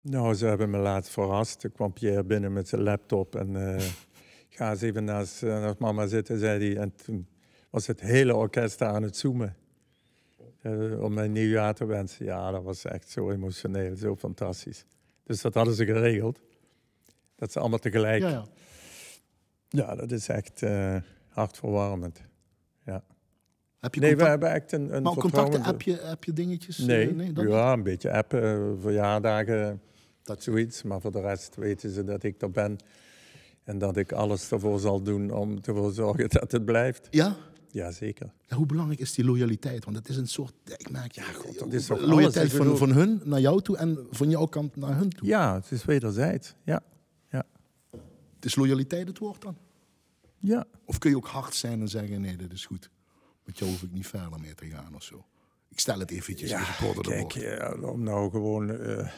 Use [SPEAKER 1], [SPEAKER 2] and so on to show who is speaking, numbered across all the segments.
[SPEAKER 1] Nou, ze hebben me laatst verrast. Toen kwam Pierre binnen met zijn laptop en eh, ga eens even naast, uh, naast, mama zitten, zei hij. En toen was het hele orkest aan het zoomen. Uh, om mijn nieuwjaar te wensen. Ja, dat was echt zo emotioneel, zo fantastisch. Dus dat hadden ze geregeld. Dat ze allemaal tegelijk.
[SPEAKER 2] Ja, ja.
[SPEAKER 1] ja dat is echt hartverwarmend. Ja.
[SPEAKER 2] Heb je
[SPEAKER 1] nee,
[SPEAKER 2] contact,
[SPEAKER 1] we hebben echt een, een
[SPEAKER 2] maar contacten, app je, app je dingetjes? eh,
[SPEAKER 1] Nee,
[SPEAKER 2] nee dat
[SPEAKER 1] ja, een beetje appen, eh, verjaardagen,
[SPEAKER 2] Dat-
[SPEAKER 1] zoiets. Maar voor de rest weten ze dat ik er ben. En dat ik alles ervoor zal doen om ervoor te zorgen dat het blijft.
[SPEAKER 2] Ja?
[SPEAKER 1] Jazeker.
[SPEAKER 2] Ja, hoe belangrijk is die loyaliteit? Want het is een soort, ja, ik merk, ja,
[SPEAKER 1] God, dat is toch
[SPEAKER 2] loyaliteit van, van hun naar jou toe en van jouw kant naar hun toe.
[SPEAKER 1] Ja, het is wederzijds. Ja, ja,
[SPEAKER 2] Is loyaliteit het woord dan?
[SPEAKER 1] ja.
[SPEAKER 2] Of kun je ook hard zijn en zeggen, nee, dit is goed. Met jou hoef ik niet verder mee te gaan of zo. Ik stel het eventjes,
[SPEAKER 1] Ja, kijk,
[SPEAKER 2] bocht.
[SPEAKER 1] eh, om nou gewoon eh,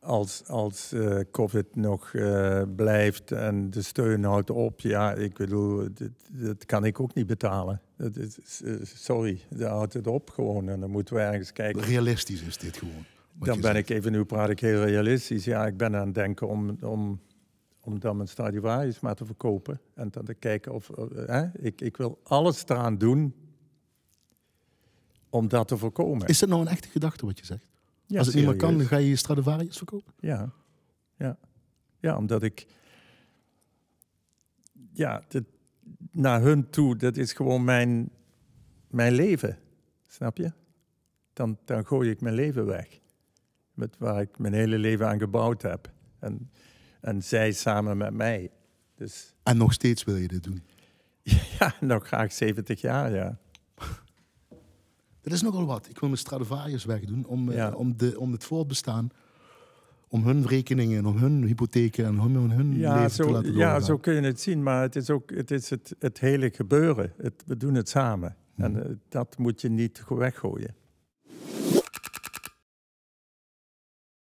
[SPEAKER 1] als, als eh, COVID nog eh, blijft en de steun houdt op, ja, ik bedoel, dat, dat kan ik ook niet betalen. Dat is, sorry, dan houdt het op gewoon en dan moeten we ergens kijken.
[SPEAKER 2] Realistisch is dit gewoon.
[SPEAKER 1] Dan ben
[SPEAKER 2] zegt.
[SPEAKER 1] ik even, nu praat ik heel realistisch. Ja, ik ben aan het denken om, om, om dan mijn Stradivarius maar te verkopen. En dan te kijken of... hè, ik, ik wil alles eraan doen om dat te voorkomen.
[SPEAKER 2] Is dat nou een echte gedachte wat je zegt?
[SPEAKER 1] Ja,
[SPEAKER 2] Als het niet meer kan, dan
[SPEAKER 1] serieus.
[SPEAKER 2] ga je je Stradivarius verkopen?
[SPEAKER 1] Ja, ja. Ja, omdat ik... Ja, dit, naar hun toe, dat is gewoon mijn, mijn leven. Snap je? Dan, dan gooi ik mijn leven weg. Met waar ik mijn hele leven aan gebouwd heb. En, en zij samen met mij. Dus
[SPEAKER 2] En nog steeds wil je dit doen.
[SPEAKER 1] ja, nog graag 70 jaar, ja.
[SPEAKER 2] Dat is nogal wat. Ik wil mijn Stradivarius wegdoen om, eh,
[SPEAKER 1] Ja.
[SPEAKER 2] om, de, om het voortbestaan, om hun rekeningen, om hun hypotheken en om hun
[SPEAKER 1] Ja,
[SPEAKER 2] leven te laten
[SPEAKER 1] ja,
[SPEAKER 2] doorgaan.
[SPEAKER 1] zo kun je het zien. Maar het is ook het, is het, het hele gebeuren. Het, we doen het samen. En eh, dat moet je niet weggooien.